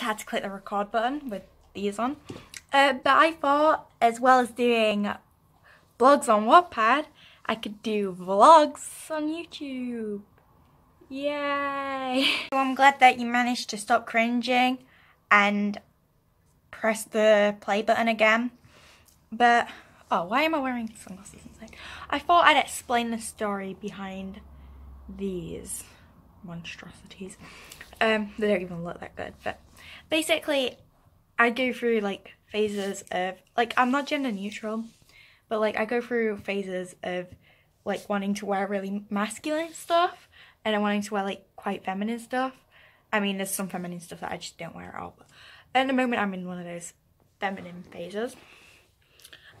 had to click the record button with these on. Uh, but I thought, as well as doing blogs on Wattpad, I could do vlogs on YouTube. Yay! So I'm glad that you managed to stop cringing and press the play button again. But, oh, why am I wearing sunglasses inside? I thought I'd explain the story behind these monstrosities. Um, they don't even look that good, but basically, I go through like phases of, like, I'm not gender neutral, but like I go through phases of like wanting to wear really masculine stuff and I'm wanting to wear like quite feminine stuff. I mean, there's some feminine stuff that I just don't wear at all, but at the moment I'm in one of those feminine phases.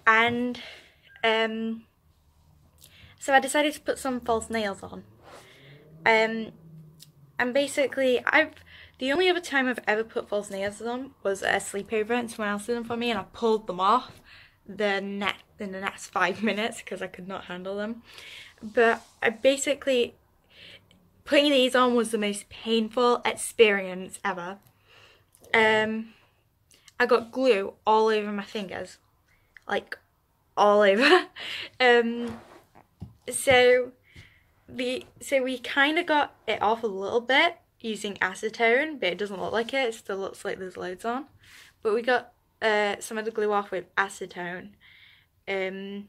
And um, so I decided to put some false nails on. Um, and basically, I've the only other time I've ever put false nails on was a sleepover and someone else did them for me and I pulled them off the net in the next five minutes because I could not handle them. But I basically putting these on was the most painful experience ever. Um, I got glue all over my fingers, like all over. um, so the so we kind of got it off a little bit using acetone, but it doesn't look like it. It still looks like there's loads on. But we got uh, some of the glue off with acetone. Um,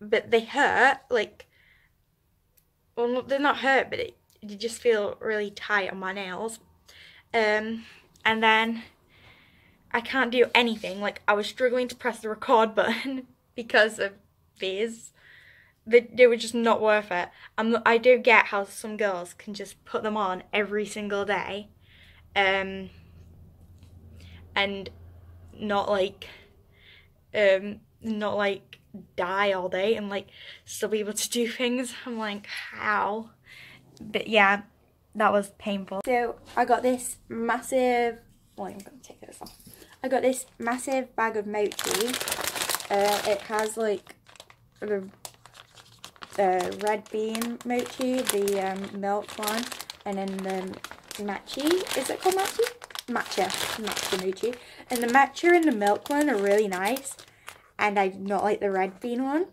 but they hurt, like, well, they're not hurt, but it, you just feel really tight on my nails. Um, and then I can't do anything. Like, I was struggling to press the record button because of these. They, were just not worth it. I'm, I don't get how some girls can just put them on every single day. Um, and not like um not like die all day and like still be able to do things i'm like how but yeah that was painful so i got this massive well i'm gonna take this off i got this massive bag of mochi uh, it has like the uh, red bean mochi the um, milk one and then the matcha is it called matcha matcha, matcha mochi. And the matcha and the milk one are really nice. And I do not like the red bean one.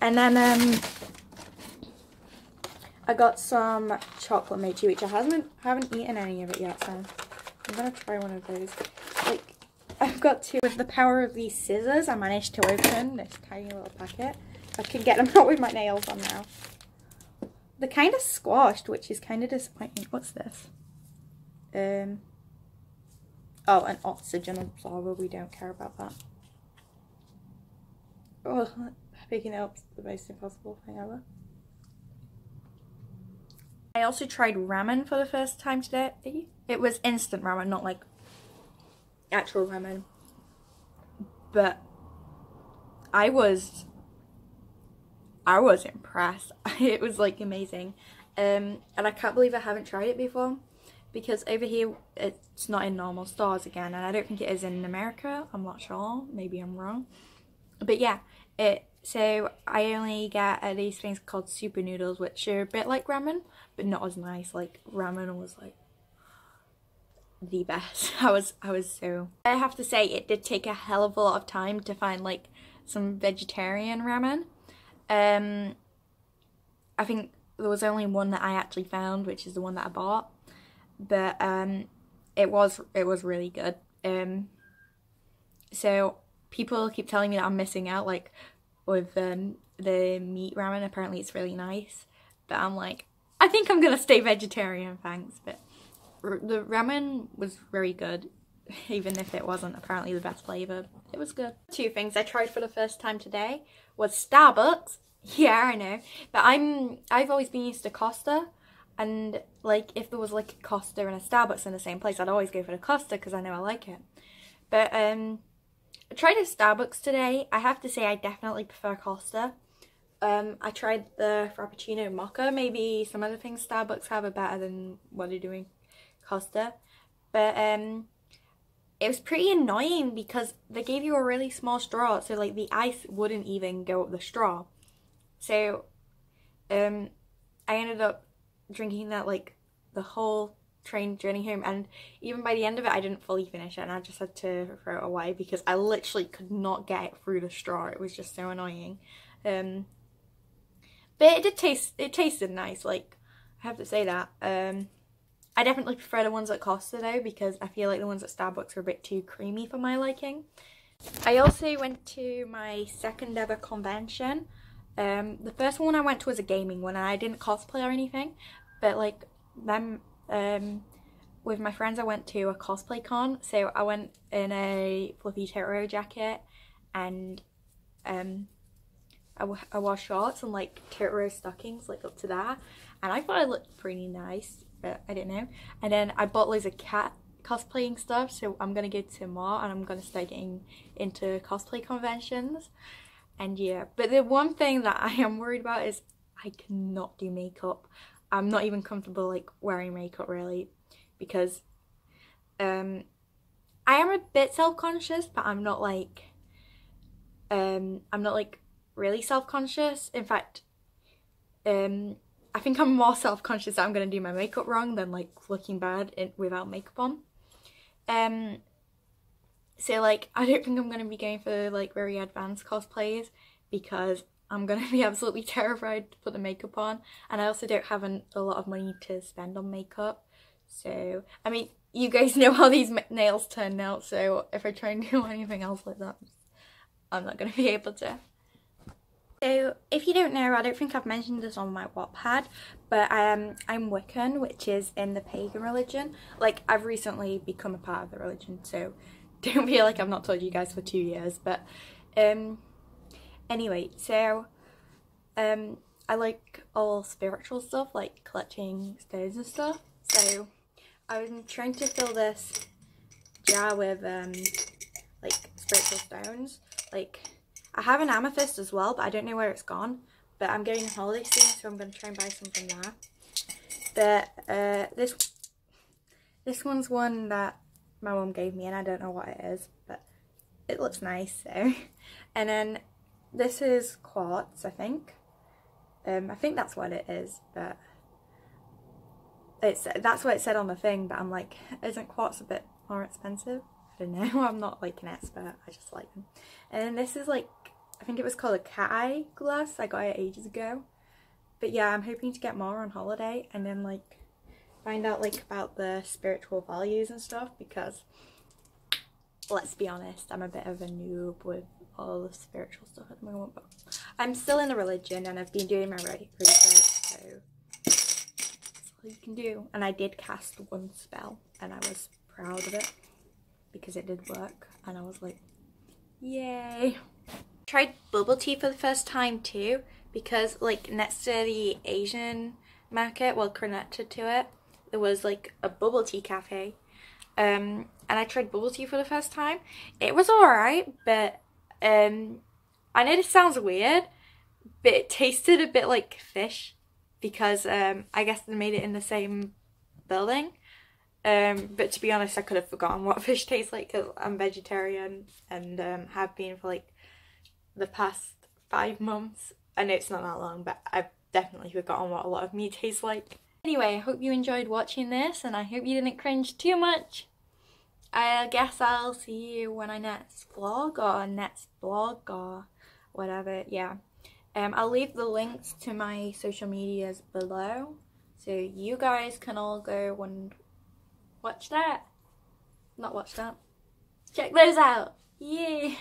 And then um, I got some chocolate mochi, which I haven't haven't eaten any of it yet. So I'm gonna try one of those. Like I've got two. With the power of these scissors, I managed to open this tiny little packet. I can get them out with my nails on now. They're kind of squashed, which is kind of disappointing. What's this? Um, Oh, an oxygen absorber. We don't care about that. Oh, picking up the most impossible thing ever. I also tried ramen for the first time today. It was instant ramen, not like actual ramen. But I was I was impressed. it was like amazing. Um and I can't believe I haven't tried it before because over here it's not in normal stores again and I don't think it is in America. I'm not sure. Maybe I'm wrong. But yeah it so I only get uh, these things called super noodles which are a bit like ramen but not as nice. Like ramen was like the best. I was I was so I have to say it did take a hell of a lot of time to find like some vegetarian ramen um I think there was only one that I actually found which is the one that I bought but um, it was it was really good. Um, so people keep telling me that I'm missing out, like with um, the meat ramen. Apparently, it's really nice, but I'm like, I think I'm gonna stay vegetarian, thanks. But the ramen was very good, even if it wasn't apparently the best flavor. It was good. Two things I tried for the first time today was Starbucks. Yeah, I know, but I'm I've always been used to Costa and like if there was like a Costa and a Starbucks in the same place, I'd always go for the Costa because I know I like it. But um, I tried a Starbucks today. I have to say I definitely prefer Costa. Um, I tried the Frappuccino Mocha. Maybe some other things Starbucks have are better than what they're doing Costa. But um, it was pretty annoying because they gave you a really small straw. So like the ice wouldn't even go up the straw. So um, I ended up drinking that like the whole train journey home and even by the end of it I didn't fully finish it and I just had to throw it away because I literally could not get it through the straw. It was just so annoying. Um, but it did taste, it tasted nice, like, I have to say that. Um, I definitely prefer the ones at Costa though because I feel like the ones at Starbucks are a bit too creamy for my liking. I also went to my second ever convention. Um, the first one I went to was a gaming one and I didn't cosplay or anything, but like them um, with my friends I went to a cosplay con. So I went in a fluffy Totoro jacket and um, I, wore shorts and like Totoro stockings like up to that and I thought I looked pretty nice but I didn't know. And then I bought loads of cat cosplaying stuff so I'm gonna go to more and I'm gonna start getting into cosplay conventions. And yeah but the one thing that I am worried about is I cannot do makeup. I'm not even comfortable like wearing makeup really because um I am a bit self-conscious but I'm not like um I'm not like really self-conscious. In fact, um, I think I'm more self-conscious that I'm going to do my makeup wrong than like looking bad in, without makeup on. Um, so like, I don't think I'm going to be going for like very advanced cosplays because I'm going to be absolutely terrified to put the makeup on. And I also don't have an, a lot of money to spend on makeup. So, I mean, you guys know how these nails turn out. So if I try and do anything else like that, I'm not going to be able to. So if you don't know, I don't think I've mentioned this on my Wattpad, but um, I'm Wiccan, which is in the pagan religion. Like I've recently become a part of the religion, so don't feel like I've not told you guys for two years. But um, anyway, so um, I like all spiritual stuff, like collecting stones and stuff. So I'm trying to fill this jar with um, like spiritual stones, like I have an amethyst as well, but I don't know where it's gone. But I'm getting a holiday soon, so I'm going to try and buy some from there. But uh, this this one's one that my mum gave me, and I don't know what it is, but it looks nice. So, and then this is quartz, I think. Um, I think that's what it is, but it's that's what it said on the thing. But I'm like, isn't quartz a bit more expensive? I don't know. I'm not like an expert. I just like them. And then this is like I think it was called a cat eye glass. I got it ages ago. But yeah, I'm hoping to get more on holiday and then like find out like about the spiritual values and stuff because let's be honest, I'm a bit of a noob with all the spiritual stuff at the moment. But I'm still in the religion and I've been doing my research, so that's all you can do. And I did cast one spell and I was proud of it because it did work and I was like, yay tried bubble tea for the first time too because like next to the Asian market, well connected to it, there was like a bubble tea cafe. Um, and I tried bubble tea for the first time. It was alright, but um, I know this sounds weird, but it tasted a bit like fish because um, I guess they made it in the same building. Um, but to be honest, I could have forgotten what fish tastes like because I'm vegetarian and um, have been for like the past five months. Know it's not that long, but I've definitely forgotten what a lot of meat tastes like. Anyway, I hope you enjoyed watching this and I hope you didn't cringe too much. I guess I'll see you when I next vlog or next blog or whatever, yeah. Um, I'll leave the links to my social medias below so you guys can all go and watch that. Not watch that. Check those out. Yeah.